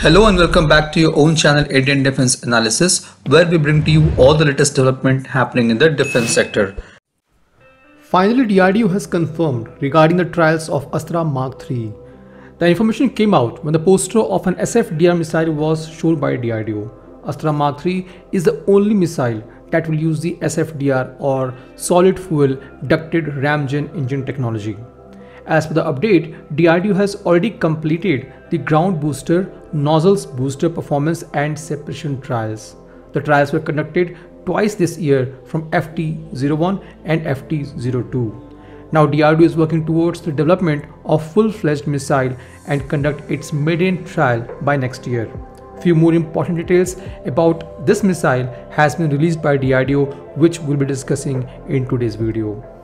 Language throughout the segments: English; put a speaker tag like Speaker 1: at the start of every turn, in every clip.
Speaker 1: Hello and welcome back to your own channel Indian Defense Analysis where we bring to you all the latest development happening in the defense sector.
Speaker 2: Finally, DRDO has confirmed regarding the trials of Astra Mark III. The information came out when the poster of an SFDR missile was shown by DRDO. Astra Mark III is the only missile that will use the SFDR or solid fuel ducted ramjet engine technology. As per the update, DRDO has already completed the ground booster, nozzles booster performance and separation trials. The trials were conducted twice this year from FT01 and FT02. Now DRDO is working towards the development of full-fledged missile and conduct its maiden trial by next year. Few more important details about this missile has been released by DRDO which we'll be discussing in today's video.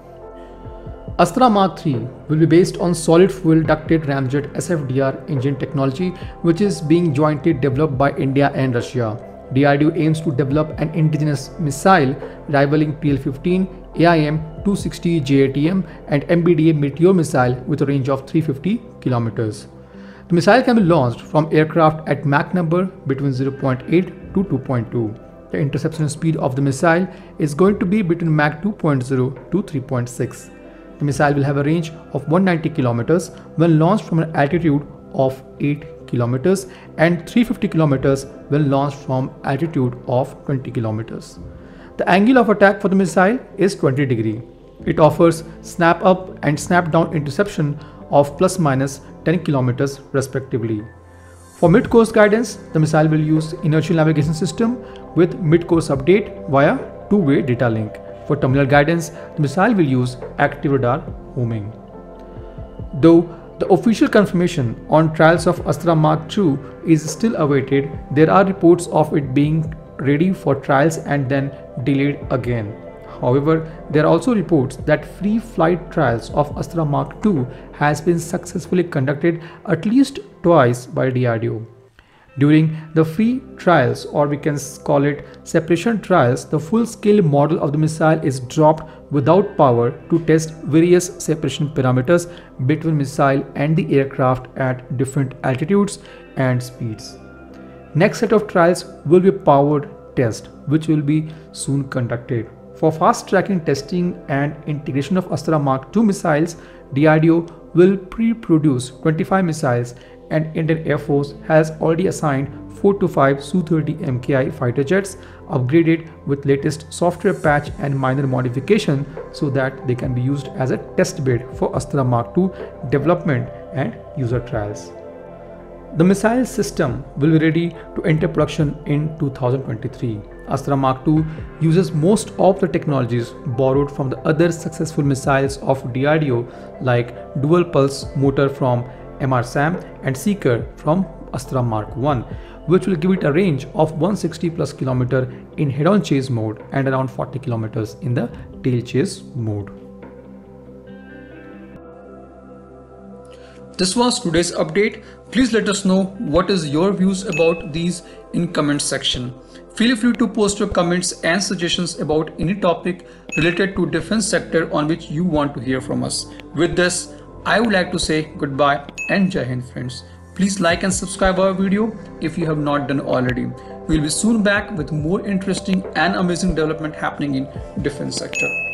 Speaker 2: Astra Mark III will be based on solid fuel ducted ramjet SFDR engine technology which is being jointly developed by India and Russia. DRDO aims to develop an indigenous missile rivaling PL-15, AIM-260 JATM and MBDA Meteor missile with a range of 350 kilometers. The missile can be launched from aircraft at Mach number between 0.8 to 2.2. The interception speed of the missile is going to be between Mach 2.0 to 3.6. The missile will have a range of 190 kilometers when launched from an altitude of 8 kilometers and 350 kilometers when launched from altitude of 20 kilometers. The angle of attack for the missile is 20 degree. It offers snap up and snap down interception of plus minus 10 kilometers respectively. For mid-course guidance, the missile will use inertial navigation system with mid-course update via two-way data link. For terminal guidance, the missile will use active radar homing. Though the official confirmation on trials of Astra Mark II is still awaited, there are reports of it being ready for trials and then delayed again. However, there are also reports that free flight trials of Astra Mark II has been successfully conducted at least twice by DRDO. During the free trials or we can call it separation trials, the full-scale model of the missile is dropped without power to test various separation parameters between missile and the aircraft at different altitudes and speeds. Next set of trials will be powered test which will be soon conducted. For fast tracking testing and integration of Astra Mark II missiles, DRDO will pre-produce 25 missiles and Indian Air Force has already assigned 4 to 5 Su-30 MKI fighter jets upgraded with latest software patch and minor modification so that they can be used as a test bed for Astra Mark II development and user trials. The missile system will be ready to enter production in 2023. Astra Mark II uses most of the technologies borrowed from the other successful missiles of DRDO like dual pulse motor from MRSAM and Seeker from Astra Mark 1 which will give it a range of 160 plus kilometer in head-on chase mode and around 40 kilometers in the tail chase mode.
Speaker 1: This was today's update. Please let us know what is your views about these in comment section. Feel free to post your comments and suggestions about any topic related to defense sector on which you want to hear from us. With this, I would like to say goodbye and Jai Hind friends. Please like and subscribe our video if you have not done already. We'll be soon back with more interesting and amazing development happening in defense sector.